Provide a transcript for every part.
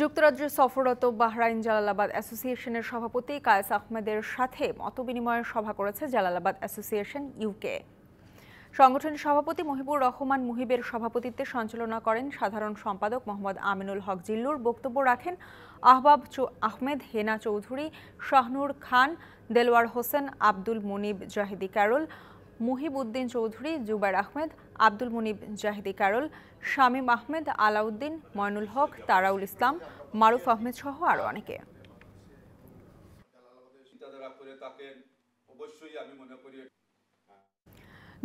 যুক্তরাজ্যে সফররত বাহরাইন জালালাবাদ অ্যাসোসিয়েশনের সভাপতি কায়েস আহমেদের সাথে মতবিনিময়ের সভা করেছে জালালাবাদ অ্যাসোসিয়েশন ইউকে। সংগঠনের সভাপতি মহিবুর রহমান মুহিবের সভাপতিত্বে সঞ্চালনা করেন সাধারণ সম্পাদক মোহাম্মদ আমিনুল হক জিল্লুর। বক্তব্য রাখেন আহবাব আহমেদ, হেনা চৌধুরী, শাহনুর খান, দেলওয়ার হোসেন, আব্দুল মুনিব, জাহিদি ক্যারল মুহিব উদ্দিন চৌধুরী, জুবাইর আহমেদ, আব্দুল মুনিব জাহিদি কারল, শামীম আহমেদ আলাউদ্দিন ময়নুল হক, তারাউল ইসলাম, মারুফ আহমেদ সহ আরও অনেকে।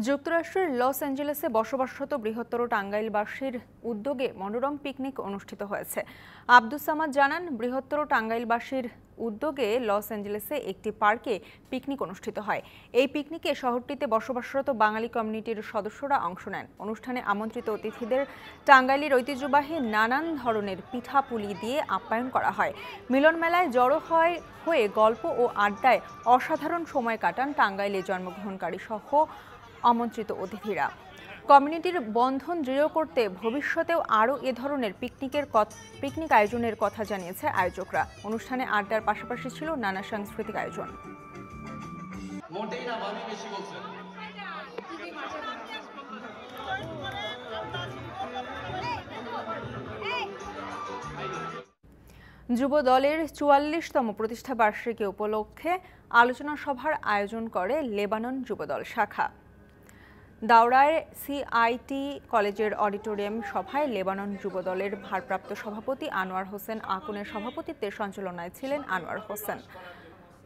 যুক্তরাষ্ট্রের লস অ্যাঞ্জেলেসে বসবাসরত বৃহত্তর টাঙ্গাইলবাসীর উদ্যোগে মনোরম পিকনিক অনুষ্ঠিত হয়েছে। আব্দুস সামাদ জানান, বৃহত্তর টাঙ্গাইলবাসীর উদ্যোগে লস অ্যাঞ্জেলেসে একটি পার্কে পিকনিক অনুষ্ঠিত হয়। এই পিকনিকে শহরটিতে বসবাসরত বাঙালি কমিউনিটির সদস্যরা অংশ নেন। অনুষ্ঠানে আমন্ত্রিত অতিথিদের টাঙ্গাইলের ঐতিহ্যবাহী নানান ধরনের পিঠা পুলি দিয়ে আপ্যায়ন করা হয়। মিলন মেলায় জড়ো হয়, হয়ে গল্প ও আড্ডায় অসাধারণ সময় কাটান টাঙ্গাইলে জন্মগ্রহণকারী সহ আমন্ত্রিত অতিথিরা। কমিউনিটির বন্ধন দৃঢ় করতে ভবিষ্যতেও আরও এ ধরনের পিকনিকের পিকনিক আয়োজনের কথা জানিয়েছে আয়োজকরা। অনুষ্ঠানে আড্ডার পাশাপাশি ছিল নানা সাংস্কৃতিক আয়োজন। যুব দলের চুয়াল্লিশতম প্রতিষ্ঠা বার্ষিকী উপলক্ষে আলোচনা সভার আয়োজন করে লেবানন যুবদল শাখা। দাওরায় সিআইটি কলেজের অডিটোরিয়াম সভায় লেবানন যুবদলের ভারপ্রাপ্ত সভাপতি আনোয়ার হোসেন আকুনের সভাপতিত্বে সঞ্চালনায় ছিলেন আনোয়ার হোসেন।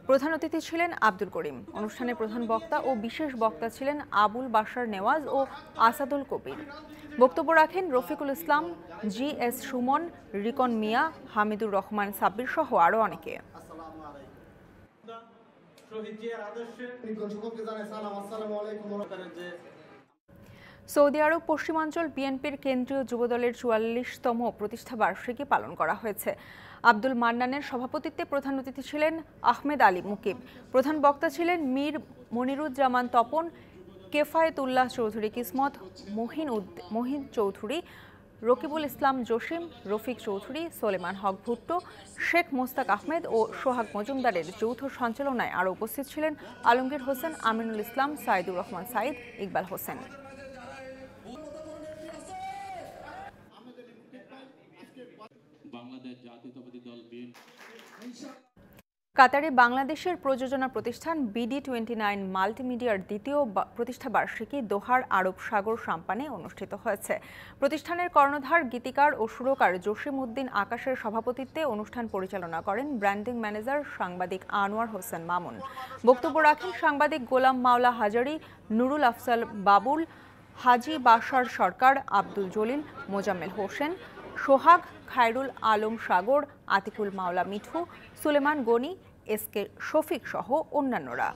প্রধান অতিথি ছিলেন আব্দুল করিম। অনুষ্ঠানে প্রধান বক্তা ও বিশেষ বক্তা ছিলেন আবুল বাসার নেওয়াজ ও আসাদুল কবির। বক্তব্য রাখেন রফিকুল ইসলাম, জি এস সুমন, রিকন মিয়া, হামিদুর রহমান সাব্বির সহ আরও অনেকে। সৌদি আরব, পশ্চিমাঞ্চল বিএনপির কেন্দ্রীয় যুবদলের চুয়াল্লিশতম প্রতিষ্ঠা বার্ষিকী পালন করা হয়েছে। আব্দুল মান্নানের সভাপতিত্বে প্রধান অতিথি ছিলেন আহমেদ আলী মুকিব। প্রধান বক্তা ছিলেন মীর মনিরুজ্জামান তপন, কেফায়েতুল্লাহ চৌধুরী কিসমত, মহিন মহিন চৌধুরী, রকিবুল ইসলাম জসিম, রফিক চৌধুরী, সোলেমান হক ভুট্টো, শেখ মোস্তাক আহমেদ ও সোহাগ মজুমদারের যৌথ সঞ্চালনায় আরও উপস্থিত ছিলেন আলমগীর হোসেন, আমিনুল ইসলাম, সাইদুর রহমান সাইদ, ইকবাল হোসেন। জাতীয়তাবাদী দল কাতারে বাংলাদেশের প্রযোজনা প্রতিষ্ঠান বিডি টোয়েন্টি নাইন মাল্টিমিডিয়ার দ্বিতীয় প্রতিষ্ঠা বার্ষিকী দোহার আরব সাগর সাম্পানে অনুষ্ঠিত হয়েছে। প্রতিষ্ঠানের কর্ণধার, গীতিকার ও সুরকার জসিম উদ্দিন আকাশের সভাপতিত্বে অনুষ্ঠান পরিচালনা করেন ব্র্যান্ডিং ম্যানেজার সাংবাদিক আনোয়ার হোসেন মামুন। বক্তব্য রাখেন সাংবাদিক গোলাম মাওলা হাজারি, নুরুল আফসাল বাবুল, হাজি বাসার সরকার আব্দুল জলিল, মোজাম্মেল হোসেন সোহাগ খায়রুল আলম সাগর আতিকুল মাওলা মিঠু সুলেমান গনি এস কে শফিক সহ অন্যান্যরা।